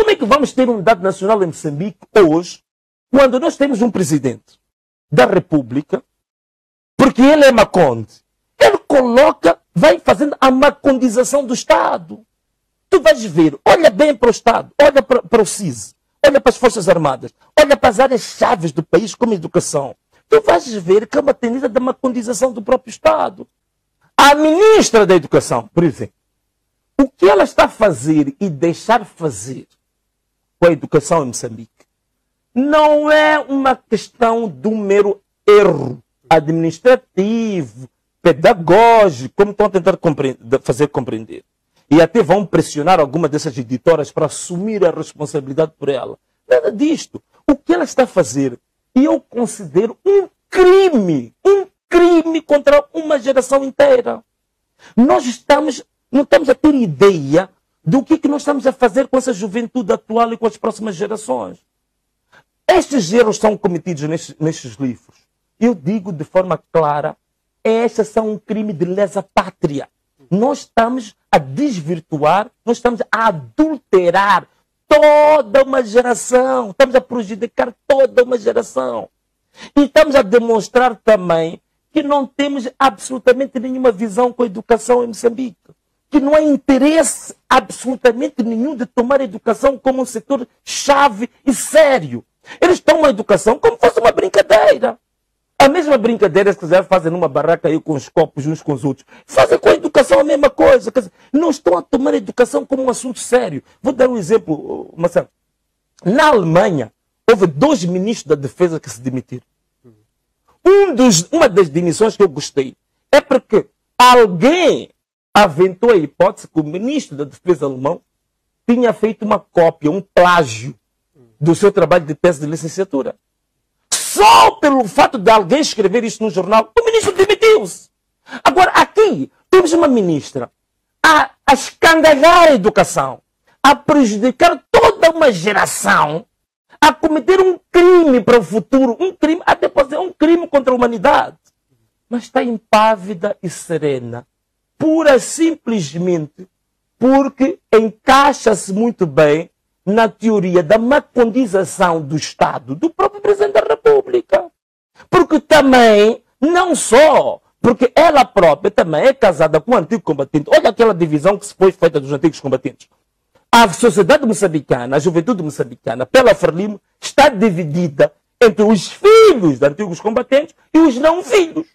Como é que vamos ter dado nacional em Moçambique hoje, quando nós temos um presidente da República, porque ele é Maconde, ele coloca, vai fazendo a macondização do Estado. Tu vais ver, olha bem para o Estado, olha para, para o CIS, olha para as Forças Armadas, olha para as áreas chaves do país, como educação. Tu vais ver que é uma tendência da macondização do próprio Estado. A ministra da Educação, por exemplo, o que ela está a fazer e deixar fazer com a educação em Moçambique não é uma questão de um mero erro administrativo, pedagógico, como estão a tentar compreender, fazer compreender. E até vão pressionar alguma dessas editoras para assumir a responsabilidade por ela. Nada disto. O que ela está a fazer, eu considero um crime, um crime contra uma geração inteira. Nós estamos, não estamos a ter ideia do que, que nós estamos a fazer com essa juventude atual e com as próximas gerações. Estes erros são cometidos nestes, nestes livros. Eu digo de forma clara, estes são um crime de lesa pátria. Nós estamos a desvirtuar, nós estamos a adulterar toda uma geração, estamos a prejudicar toda uma geração. E estamos a demonstrar também que não temos absolutamente nenhuma visão com a educação em Moçambique que não há interesse absolutamente nenhum de tomar a educação como um setor chave e sério. Eles tomam a educação como se fosse uma brincadeira. A mesma brincadeira, se quiser, fazem numa barraca aí com os copos uns com os outros. Fazem com a educação a mesma coisa. Dizer, não estão a tomar a educação como um assunto sério. Vou dar um exemplo, Marcelo. Na Alemanha, houve dois ministros da defesa que se demitiram. Um dos, uma das demissões que eu gostei é porque alguém aventou a hipótese que o ministro da Defesa alemão tinha feito uma cópia, um plágio do seu trabalho de tese de licenciatura. Só pelo fato de alguém escrever isso no jornal, o ministro demitiu-se. Agora, aqui, temos uma ministra a, a escangalhar a educação, a prejudicar toda uma geração, a cometer um crime para o futuro, um crime, até pode ser um crime contra a humanidade. Mas está impávida e serena pura simplesmente porque encaixa-se muito bem na teoria da macondização do Estado do próprio Presidente da República. Porque também, não só, porque ela própria também é casada com um antigo combatente. Olha aquela divisão que se foi feita dos antigos combatentes. A sociedade moçambicana, a juventude moçambicana, pela Frelimo, está dividida entre os filhos de antigos combatentes e os não filhos.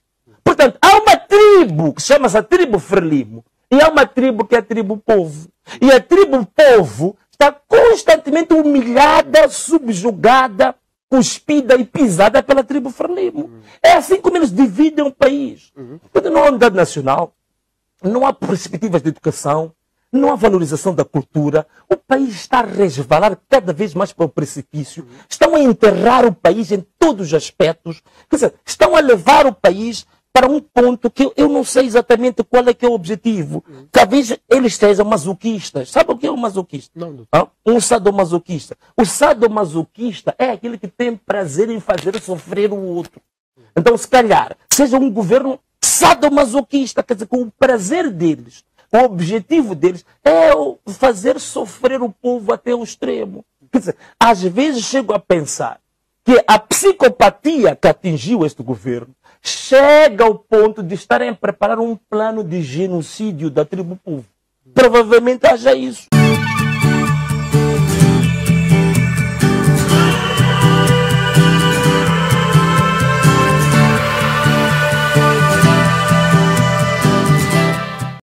Portanto, há uma tribo que chama-se a tribo Frelimo e há uma tribo que é a tribo Povo. E a tribo Povo está constantemente humilhada, subjugada, cuspida e pisada pela tribo Frelimo. Uhum. É assim como eles dividem o país. Uhum. Portanto, não há unidade nacional, não há perspectivas de educação, não há valorização da cultura, o país está a resvalar cada vez mais para o precipício, estão a enterrar o país em todos os aspectos, quer dizer, estão a levar o país para um ponto que eu não sei exatamente qual é que é o objetivo. Talvez eles sejam masoquistas. Sabe o que é um masoquista? Não, ah? Um sadomasoquista. O sadomasoquista é aquele que tem prazer em fazer sofrer o outro. Então, se calhar, seja um governo sadomasoquista, quer dizer, com o prazer deles, o objetivo deles é fazer sofrer o povo até o extremo. Quer dizer, às vezes chego a pensar que a psicopatia que atingiu este governo chega ao ponto de estarem a preparar um plano de genocídio da tribo povo. Provavelmente haja isso.